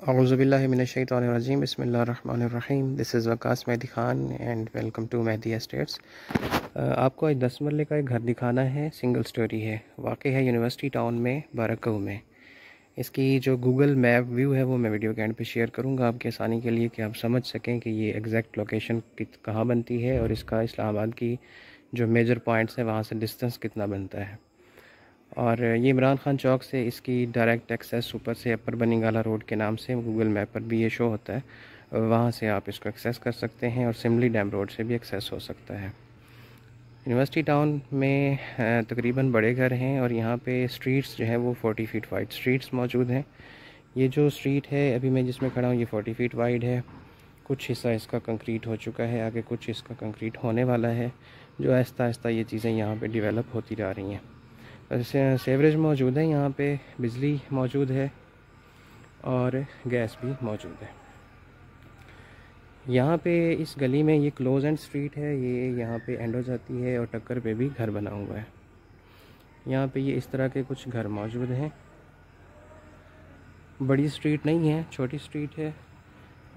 अज़बिल्लिमिनशैतरजीम बसमीम this is Waqas Mehdi Khan and welcome to Mehdi Estates आपको आज दस मरले का एक घर दिखाना है। सिंगल स्टोरी है। वाक़ है यूनिवर्सिटी टाउन में बारकऊ में। इसकी जो गूगल मैप व्यू है वो मैं वीडियो के एंड पे शेयर करूँगा। आपकी आसानी के लिए कि आप समझ सकें कि ये एग्जैक्ट लोकेशन कहाँ बनती है और इसका इस्लामाबाद की जो मेजर पॉइंट्स हैं, वहाँ से डिस्टेंस कितना बनता है। और ये इमरान खान चौक से इसकी डायरेक्ट एक्सेस ऊपर से अपर बनीगाला रोड के नाम से गूगल मैप पर भी ये शो होता है। वहाँ से आप इसको एक्सेस कर सकते हैं और सिमली डैम रोड से भी एक्सेस हो सकता है। यूनिवर्सिटी टाउन में तकरीबन बड़े घर हैं और यहाँ पे स्ट्रीट्स जो है वो 40 फीट वाइड स्ट्रीट्स मौजूद हैं। ये जो स्ट्रीट है, अभी मैं जिसमें खड़ा हूँ, ये 40 फीट वाइड है। कुछ हिस्सा इसका कंक्रीट हो चुका है, आगे कुछ इसका कंक्रीट होने वाला है। जो आहिस्ता आहिस्ता ये चीज़ें यहाँ पे डेवलप होती जा रही हैं। सेवरेज मौजूद है, यहाँ पे बिजली मौजूद है और गैस भी मौजूद है। यहाँ पे इस गली में ये क्लोज एंड स्ट्रीट है, ये यहाँ पे एंड हो जाती है और टक्कर पे भी घर बना हुआ है। यहाँ पे ये इस तरह के कुछ घर मौजूद हैं। बड़ी स्ट्रीट नहीं है, छोटी स्ट्रीट है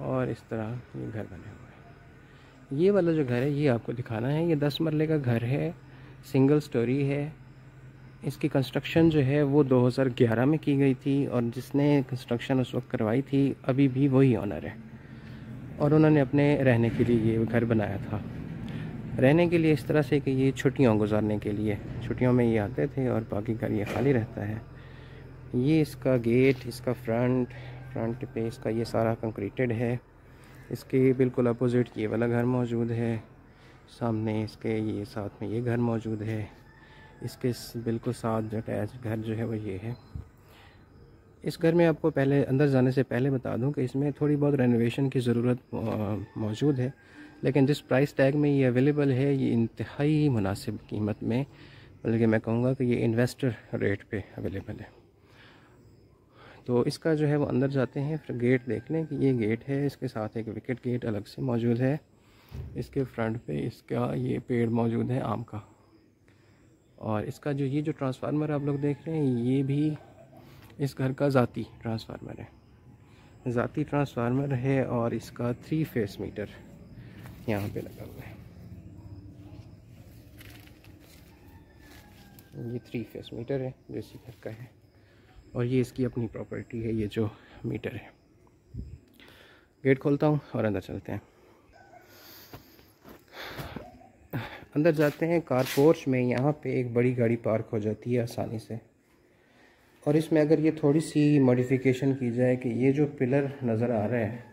और इस तरह ये घर बने हुए हैं। ये वाला जो घर है, ये आपको दिखाना है, ये दस मरले का घर है सिंगल स्टोरी है। इसकी कंस्ट्रक्शन जो है वो 2011 में की गई थी और जिसने कंस्ट्रक्शन उस वक्त करवाई थी, अभी भी वही ऑनर है। और उन्होंने अपने रहने के लिए ये घर बनाया था। रहने के लिए इस तरह से कि ये छुट्टियों गुजारने के लिए, छुट्टियों में ये आते थे और बाकी घर ये खाली रहता है। ये इसका गेट इसका फ्रंट फ्रंट पे इसका ये सारा कंक्रीटेड है। इसके बिल्कुल अपोज़िट ये वाला घर मौजूद है। सामने इसके ये साथ में ये घर मौजूद है। इसके बिल्कुल साथ अटैच घर जो है वो ये है। इस घर में आपको पहले, अंदर जाने से पहले बता दूँ कि इसमें थोड़ी बहुत रेनोवेशन की ज़रूरत मौजूद है। लेकिन जिस प्राइस टैग में ये अवेलेबल है, ये इंतहाई मुनासिब कीमत में, बल्कि मैं कहूँगा कि ये इन्वेस्टर रेट पे अवेलेबल है। तो इसका जो है वो अंदर जाते हैं, फिर गेट देख लें कि ये गेट है, इसके साथ एक विकेट गेट अलग से मौजूद है। इसके फ्रंट पे इसका ये पेड़ मौजूद है, आम का। और इसका जो ये जो ट्रांसफार्मर आप लोग देख रहे हैं, ये भी इस घर का ज़ाती ट्रांसफार्मर है। ज़ाती ट्रांसफार्मर है और इसका थ्री फेस मीटर यहाँ पे लगा हुआ है। ये थ्री फेस मीटर है, जो इसी घर का है। और ये इसकी अपनी प्रॉपर्टी है, ये जो मीटर है। गेट खोलता हूँ और अंदर चलते हैं। अंदर जाते हैं, कार पोर्च में, यहाँ पे एक बड़ी गाड़ी पार्क हो जाती है आसानी से। और इसमें अगर ये थोड़ी सी मॉडिफिकेशन की जाए कि ये जो पिलर नज़र आ रहा है,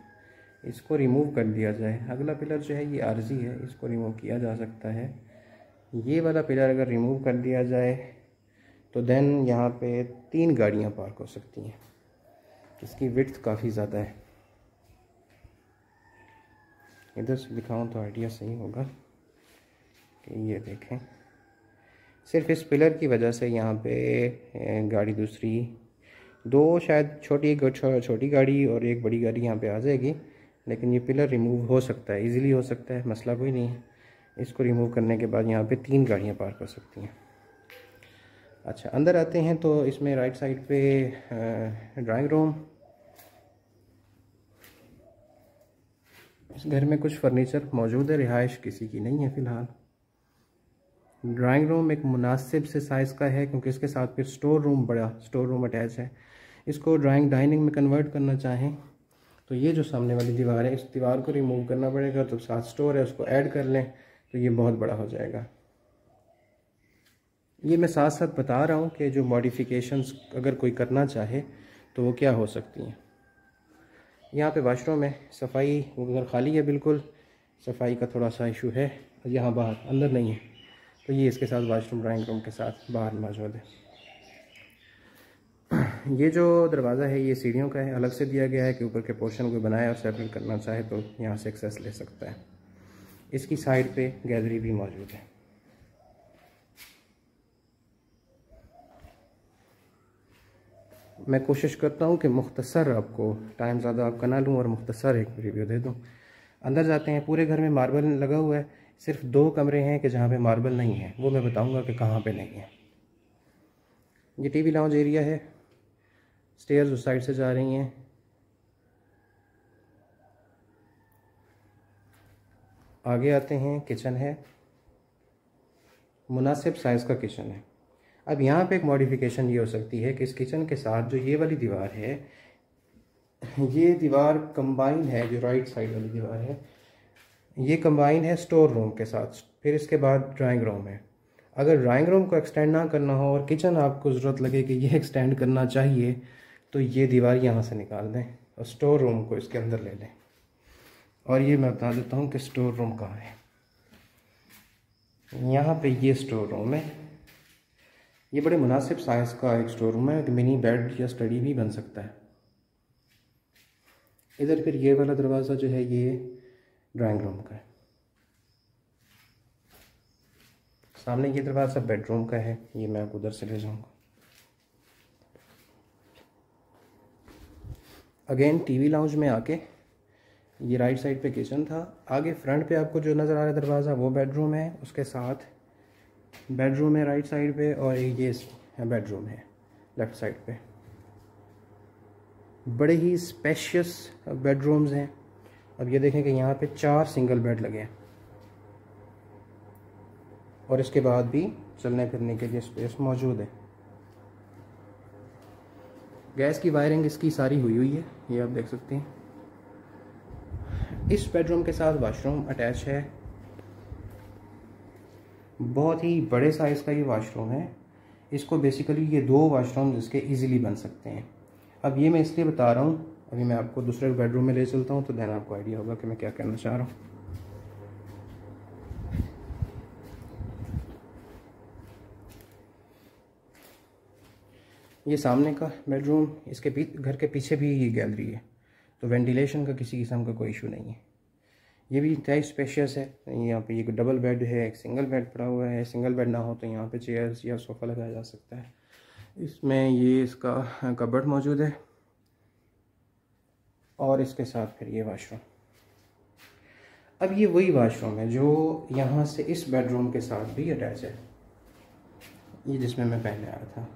इसको रिमूव कर दिया जाए। अगला पिलर जो है ये आर्जी है, इसको रिमूव किया जा सकता है। ये वाला पिलर अगर रिमूव कर दिया जाए तो देन यहाँ पे तीन गाड़ियाँ पार्क हो सकती हैं। इसकी विथ काफ़ी ज़्यादा है। इधर से दिखाऊँ तो आइडिया सही होगा। ये देखें। सिर्फ़ इस पिलर की वजह से यहाँ पे गाड़ी दूसरी, दो शायद छोटी छोटी गाड़ी और एक बड़ी गाड़ी यहाँ पे आ जाएगी, लेकिन ये पिलर रिमूव हो सकता है इजीली हो सकता है, मसला कोई नहीं है। इसको रिमूव करने के बाद यहाँ पे तीन गाड़ियाँ पार कर सकती हैं। अच्छा अंदर आते हैं तो इसमें राइट साइड पे ड्राइंग रूम इस घर में कुछ फर्नीचर मौजूद है, रिहाइश किसी की नहीं है फ़िलहाल। ड्राइंग रूम एक मुनासिब से साइज़ का है, क्योंकि इसके साथ फिर स्टोर रूम बड़ा स्टोर रूम अटैच है। इसको ड्राइंग डाइनिंग में कन्वर्ट करना चाहें तो ये जो सामने वाली दीवार है, इस दीवार को रिमूव करना पड़ेगा तो साथ स्टोर है, उसको ऐड कर लें तो ये बहुत बड़ा हो जाएगा। ये मैं साथ साथ बता रहा हूँ कि जो मॉडिफिकेशंस अगर कोई करना चाहे तो वो क्या हो सकती हैं। यहाँ पे वाशरूम है, सफ़ाई उधर खाली है, बिल्कुल, सफ़ाई का थोड़ा सा इशू है यहाँ बाहर, अंदर नहीं है। तो ये इसके साथ वाशरूम ड्राइंग रूम के साथ बाहर मौजूद है। ये जो दरवाज़ा है, ये सीढ़ियों का है, अलग से दिया गया है कि ऊपर के पोर्शन को बनाए और सेपरेट करना चाहे तो यहाँ से एक्सेस ले सकता है। इसकी साइड पे गैलरी भी मौजूद है। मैं कोशिश करता हूँ कि मुख्तसर आपको टाइम ज़्यादा आपका ना लूँ और मुख्तसर एक रिव्यू दे दूँ। अंदर जाते हैं, पूरे घर में मार्बल लगा हुआ है। सिर्फ़ दो कमरे हैं कि जहाँ पे मार्बल नहीं है। वो मैं बताऊँगा कि कहाँ पे नहीं है। ये टीवी लाउंज एरिया है। स्टेयर्स उस साइड से जा रही हैं। आगे आते हैं। किचन है। मुनासिब साइज़ का किचन है। अब यहाँ पे एक मॉडिफिकेशन ये हो सकती है कि इस किचन के साथ जो ये वाली दीवार है, ये दीवार कंबाइन है, जो राइट साइड वाली दीवार है ये कंबाइन है स्टोर रूम के साथ। फिर इसके बाद ड्राइंग रूम है। अगर ड्राइंग रूम को एक्सटेंड ना करना हो और किचन आपको ज़रूरत लगे कि ये एक्सटेंड करना चाहिए तो ये दीवार यहाँ से निकाल दें और स्टोर रूम को इसके अंदर ले लें। और ये मैं बता देता हूँ कि स्टोर रूम कहाँ है। यहाँ पे ये स्टोर रूम है। ये बड़े मुनासिब साइज़ का एक स्टोर रूम है मिनी बेड या स्टडी भी बन सकता है। इधर फिर ये वाला दरवाज़ा जो है ये ड्राइंग रूम का है। सामने ये दरवाज़ा बेडरूम का है, ये मैं आपको उधर से ले जाऊँगा। अगेन टीवी लाउंज में आके, ये राइट साइड पे किचन था। आगे फ्रंट पे आपको जो नज़र आ रहा है दरवाज़ा, वो बेडरूम है। उसके साथ बेडरूम है राइट साइड पे और ये बेडरूम है लेफ़्ट साइड पे। बड़े ही स्पेशियस बेडरूम्स हैं। अब ये देखें कि यहाँ पे चार सिंगल बेड लगे हैं। और इसके बाद भी चलने फिरने के लिए स्पेस मौजूद है। गैस की वायरिंग इसकी सारी हुई हुई है, ये आप देख सकते हैं। इस बेडरूम के साथ वाशरूम अटैच है। बहुत ही बड़े साइज़ का ये वाशरूम है। इसको बेसिकली ये दो वाशरूम इसके इजीली बन सकते हैं। अब ये मैं इसलिए बता रहा हूँ अभी मैं आपको दूसरे बेडरूम में ले चलता हूँ तो देन आपको आइडिया होगा कि मैं क्या कहना चाह रहा हूँ। ये सामने का बेडरूम इसके घर के पीछे भी ये गैलरी है तो वेंटिलेशन का किसी किस्म का कोई इशू नहीं है। ये भी इंतहाई स्पेशियस है, यहाँ पे ये डबल बेड है, एक सिंगल बेड पड़ा हुआ है सिंगल बेड ना हो तो यहाँ पे चेयर्स या सोफ़ा लगाया जा सकता है। इसमें ये इसका कबर्ड मौजूद है और इसके साथ फिर ये वाशरूम अब ये वही वाशरूम है जो यहाँ से इस बेडरूम के साथ भी अटैच है। ये जिसमें मैं पहले आया था।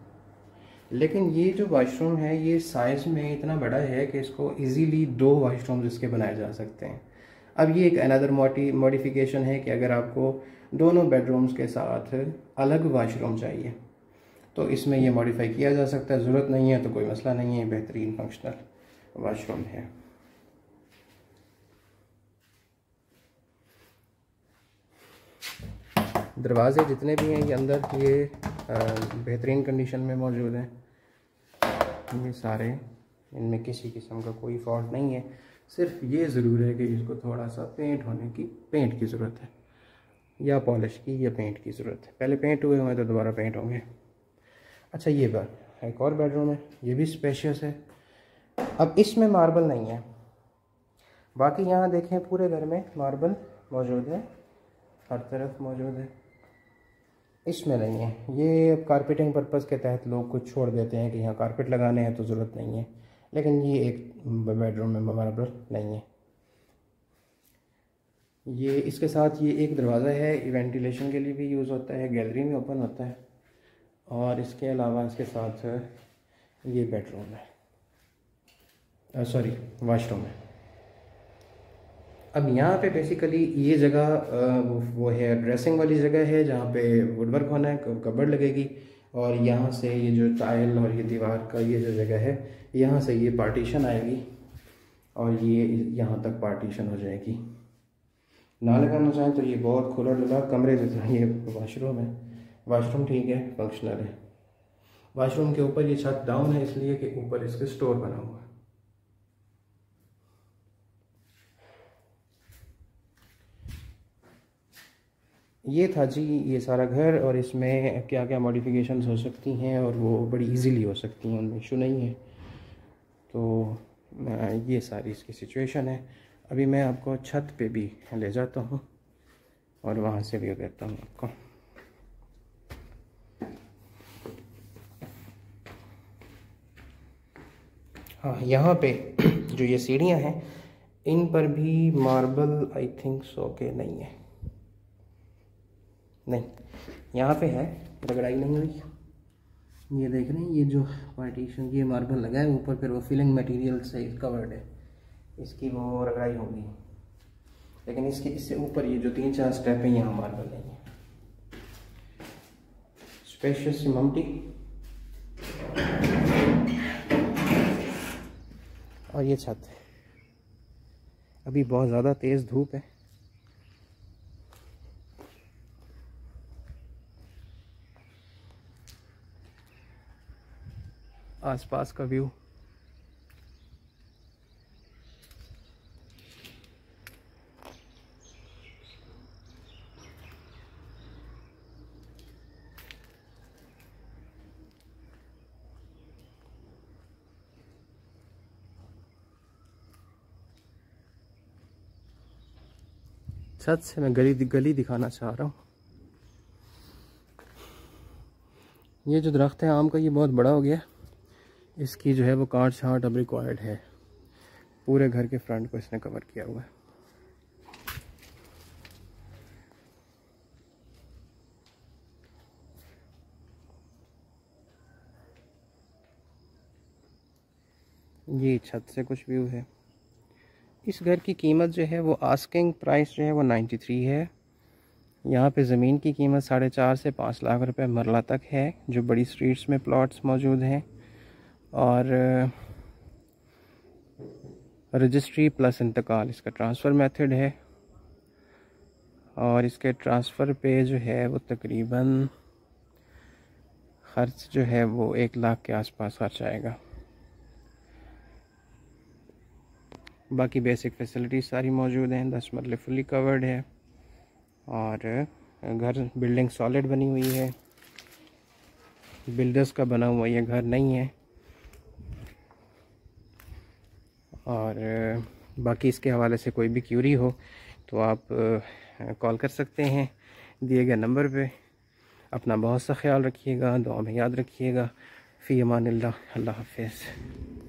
लेकिन ये जो वाशरूम है, ये साइज़ में इतना बड़ा है कि इसको इजीली दो वाशरूम इसके बनाए जा सकते हैं। अब ये एक अनदर मोटी मॉडिफिकेशन है कि अगर आपको दोनों बेडरूम्स के साथ अलग वाशरूम चाहिए तो इसमें ये मॉडिफाई किया जा सकता है। ज़रूरत नहीं है तो कोई मसला नहीं है बेहतरीन फंक्शनल वाशरूम है। दरवाजे जितने भी हैं ये अंदर ये बेहतरीन कंडीशन में मौजूद हैं। ये सारे, इनमें किसी किस्म का कोई फॉल्ट नहीं है। सिर्फ़ ये ज़रूर है कि इसको थोड़ा सा पेंट होने की पेंट की ज़रूरत है। या पॉलिश की, या पेंट की ज़रूरत है। पहले पेंट हुए हुए तो दोबारा पेंट होंगे। अच्छा ये बात, एक और बेडरूम है। ये भी स्पेशियस है। अब इसमें मार्बल नहीं है। बाकी यहाँ देखें पूरे घर में मार्बल मौजूद है। हर तरफ़ मौजूद है। इसमें नहीं है। ये अब कारपेटिंग पर्पज़ के तहत लोग कुछ छोड़ देते हैं कि यहाँ कारपेट लगाने हैं तो ज़रूरत नहीं है। लेकिन ये एक बेडरूम में मार्बल नहीं है। ये इसके साथ ये एक दरवाज़ा है। वेंटिलेशन के लिए भी यूज़ होता है। गैलरी में ओपन होता है। और इसके अलावा इसके साथ ये बेडरूम है। सॉरी वाशरूम है अब यहाँ पे बेसिकली ये जगह वो, वो है ड्रेसिंग वाली जगह है जहाँ पे वुडवर्क होना है कबर्ड लगेगी। और यहाँ से ये जो टाइल और ये दीवार का ये जो जगह है यहाँ से ये पार्टीशन आएगी। और ये यहाँ तक पार्टीशन हो जाएगी। ना लगाना चाहें तो ये बहुत खुला डुला कमरे जैसा ये वाशरूम है। वाशरूम ठीक है फंक्शनल है। वाशरूम के ऊपर ये छत डाउन है इसलिए कि ऊपर इसके स्टोर बना हुआ है। ये था जी, ये सारा घर और इसमें क्या क्या मॉडिफिकेशंस हो सकती हैं और वो बड़ी इजीली हो सकती हैं, उनमें इशू नहीं है। तो ये सारी इसकी सिचुएशन है। अभी मैं आपको छत पे भी ले जाता हूँ और वहाँ से भी देता हूँ आपको। हाँ यहाँ पे जो ये सीढ़ियाँ हैं, इन पर भी मार्बल आई थिंक सो के नहीं है। नहीं, यहाँ पे है, रगड़ाई नहीं हुई। ये देख रहे हैं, ये जो पार्टीशन ये मार्बल लगा है, ऊपर फिर वो फिलिंग मटेरियल से कवर्ड है। इसकी वो रगड़ाई होगी। लेकिन इसके, इससे ऊपर ये जो तीन चार स्टेप है, यहाँ मार्बल नहीं है। स्पेशियस ममटी और ये छत। है अभी बहुत ज़्यादा तेज़ धूप है। आसपास का व्यू। छत से मैं गली गली दिखाना चाह रहा हूँ। ये जो दरख्त है, आम का ये बहुत बड़ा हो गया। इसकी जो है वो कार्ड छाट अब रिक्वायर्ड है। पूरे घर के फ्रंट को इसने कवर किया हुआ है। ये छत से कुछ व्यू है। इस घर की कीमत जो है वो आस्किंग प्राइस जो है वो 93 है। यहाँ पे ज़मीन की कीमत साढ़े चार से पाँच लाख रुपए मरला तक है, जो बड़ी स्ट्रीट्स में प्लॉट्स मौजूद हैं। और रजिस्ट्री प्लस इंतकाल इसका ट्रांसफ़र मेथड है। और इसके ट्रांसफ़र पे जो है वो तकरीबन ख़र्च जो है वो एक लाख के आसपास खर्च आएगा। बाकी बेसिक फैसिलिटीज़ सारी मौजूद हैं, दस मरले फुली कवर्ड है। और घर बिल्डिंग सॉलिड बनी हुई है। बिल्डर्स का बना हुआ ये घर नहीं है। और बाकी इसके हवाले से कोई भी क्यूरी हो तो आप कॉल कर सकते हैं दिए गए नंबर पे। अपना बहुत सा ख्याल रखिएगा दुआ में याद रखिएगा। फ़ी अमान अल्लाह हाफिज़।